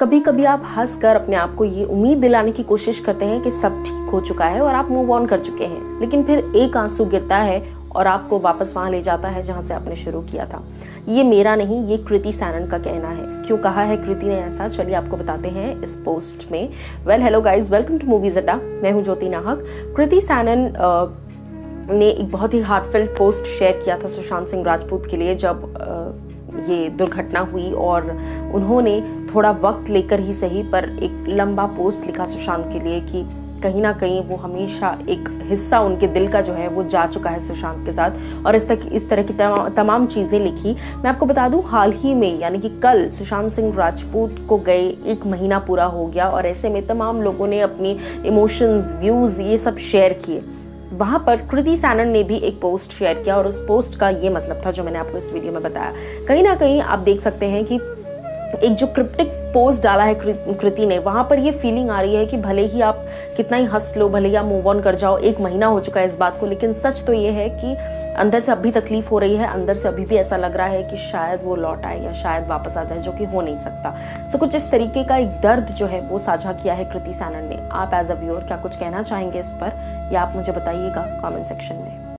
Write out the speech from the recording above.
कभी कभी आप हंस कर अपने आप को ये उम्मीद दिलाने की कोशिश करते हैं कि सब ठीक हो चुका है और आप मूव ऑन कर चुके हैं। लेकिन फिर एक आँसू गिरता है और आपको वापस वहाँ ले जाता है जहाँ से आपने शुरू किया था। ये मेरा नहीं, ये कृति सैनन का कहना है। क्यों कहा है कृति ने ऐसा? चलिए आपको बताते हैं इस पोस्ट में। Well hello guys welcome to movies Adda मैं हूँ ज्योति नाहक। कृति सैनन ने एक बहुत ही हार्टफेल्ट पोस्ट शेयर किया था सुशांत सिंह राजपूत के लिए जब ये दुर्घटना हुई और उन्होंने थोड़ा वक्त लेकर ही सही, पर एक लंबा पोस्ट लिखा सुशांत के लिए कि कहीं ना कहीं वो हमेशा एक हिस्सा उनके दिल का जो है वो जा चुका है सुशांत के साथ। और इस तक, इस तरह की तमाम तमाम चीज़ें लिखी। मैं आपको बता दूँ, हाल ही में, यानी कि कल सुशांत सिंह राजपूत को गए, एक महीना पूरा हो गया और ऐसे में तमाम लोगों ने अपनी इमोशंस व्यूज़ ये सब शेयर किए। वहाँ पर कृति सैनन ने भी एक पोस्ट शेयर किया और उस पोस्ट का ये मतलब था जो मैंने आपको इस वीडियो में बताया। कहीं ना कहीं आप देख सकते हैं कि एक जो क्रिप्टिक पोस्ट डाला है कृति ने वहाँ पर ये फीलिंग आ रही है कि भले ही आप कितना ही हंस लो भले ही आप मूव ऑन कर जाओ एक महीना हो चुका है इस बात को लेकिन सच तो ये है कि अंदर से अभी तकलीफ़ हो रही है अंदर से अभी भी ऐसा लग रहा है कि शायद वो लौट आए या शायद वापस आ जाए जो कि हो नहीं सकता। सो so, कुछ इस तरीके का एक दर्द जो है वो साझा किया है कृति सैनन ने। आप एज अ व्यूअर क्या कुछ कहना चाहेंगे इस पर या आप मुझे बताइएगा कॉमेंट सेक्शन में?